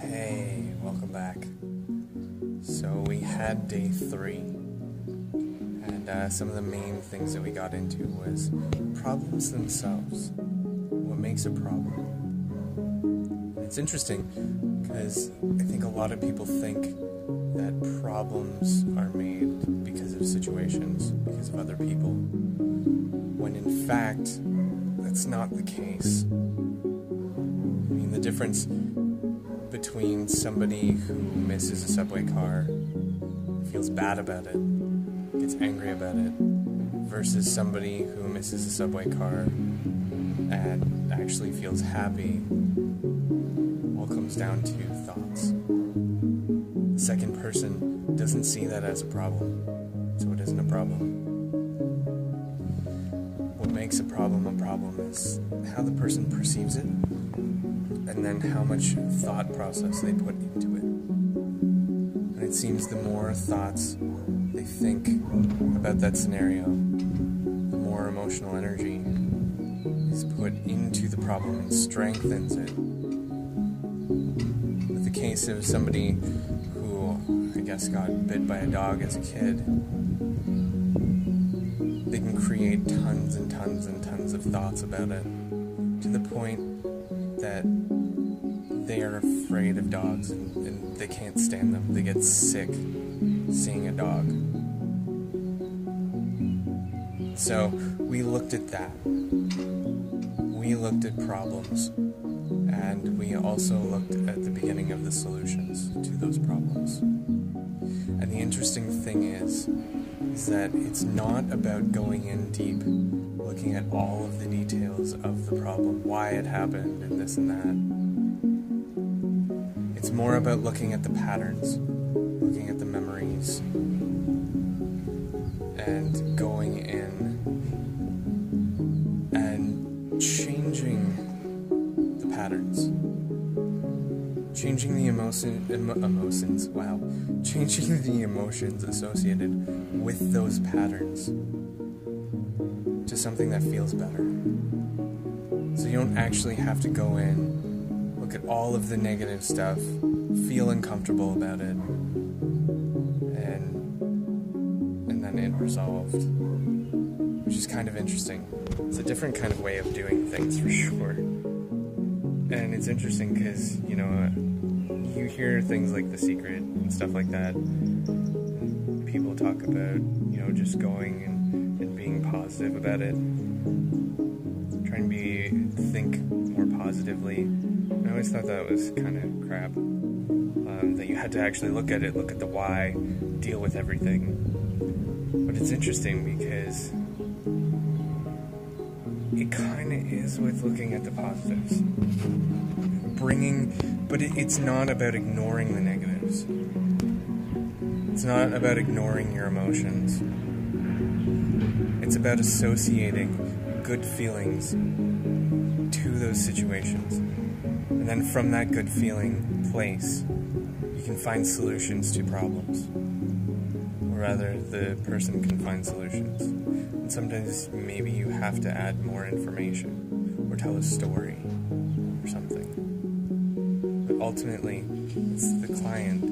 Hey, welcome back. So, we had day three, and uh, some of the main things that we got into was problems themselves. What makes a problem? It's interesting because I think a lot of people think that problems are made because of situations, because of other people, when in fact, that's not the case. The difference between somebody who misses a subway car, feels bad about it, gets angry about it, versus somebody who misses a subway car and actually feels happy, all comes down to thoughts. The second person doesn't see that as a problem, so it isn't a problem. What makes a problem a problem is how the person perceives it and then how much thought process they put into it. And it seems the more thoughts they think about that scenario, the more emotional energy is put into the problem and strengthens it. With the case of somebody who, I guess, got bit by a dog as a kid, they can create tons and tons and tons of thoughts about it to the point that they are afraid of dogs and, and, they can't stand them. They get sick seeing a dog. So we looked at that. We looked at problems. And we also looked at the beginning of the solutions to those problems. And the interesting thing is, is that it's not about going in deep, looking at all of the details of the problem, why it happened, and this and that. It's more about looking at the patterns, looking at the memories, and going in and changing the patterns. Changing the emotion, emo- emotions, wow. Changing the emotions associated with those patterns something that feels better. So you don't actually have to go in, look at all of the negative stuff, feel uncomfortable about it, and and then it resolved. Which is kind of interesting. It's a different kind of way of doing things for sure. And it's interesting because, you know, you hear things like The Secret and stuff like that. People talk about, you know, just going and, and being positive about it. Trying to be, think more positively. I always thought that was kind of crap. Um, that you had to actually look at it, look at the why, deal with everything. But it's interesting because it kind of is with looking at the positives. Bringing, but it, it's not about ignoring the negatives. It's not about ignoring your emotions. It's about associating good feelings to those situations. And then from that good feeling place, you can find solutions to problems. Or rather, the person can find solutions. And sometimes maybe you have to add more information or tell a story or something. But ultimately, it's the client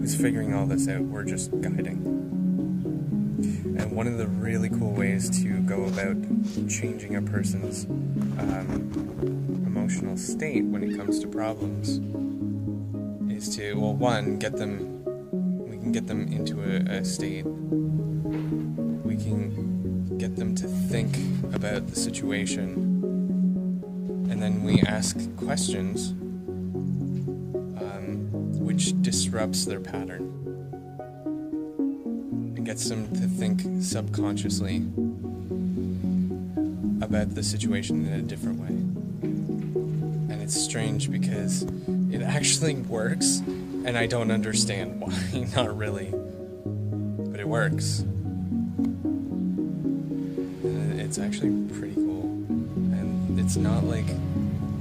who's figuring all this out. We're just guiding. And one of the really cool ways to go about changing a person's um, emotional state when it comes to problems is to, well, one, get them, we can get them into a, a state, we can get them to think about the situation, and then we ask questions um, which disrupts their pattern gets them to think subconsciously about the situation in a different way. And it's strange because it actually works, and I don't understand why. Not really. But it works. And it's actually pretty cool. And it's not like,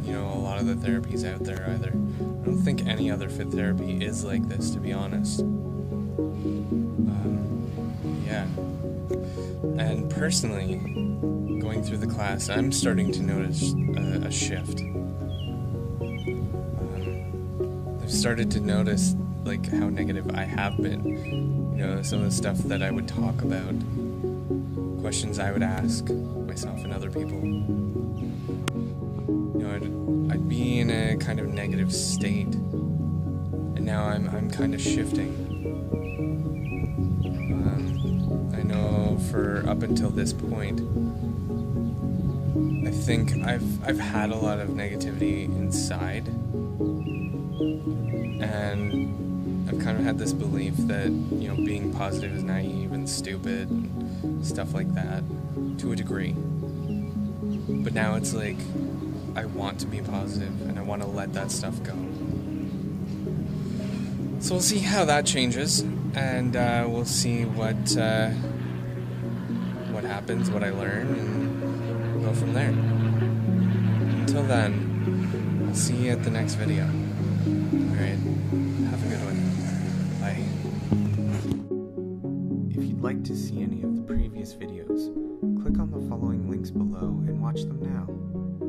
you know, a lot of the therapies out there either. I don't think any other fit therapy is like this, to be honest. Personally, going through the class, I'm starting to notice a, a shift. Um, I've started to notice like how negative I have been. You know, some of the stuff that I would talk about, questions I would ask myself and other people. You know, I'd, I'd be in a kind of negative state, and now I'm I'm kind of shifting. For up until this point, I think I've I've had a lot of negativity inside and I've kind of had this belief that you know being positive is naive and stupid and stuff like that to a degree. But now it's like I want to be positive and I want to let that stuff go. So we'll see how that changes, and uh, we'll see what uh, what happens, what I learn, and go from there. Until then, I'll see you at the next video. Alright, have a good one. Bye. If you'd like to see any of the previous videos, click on the following links below and watch them now.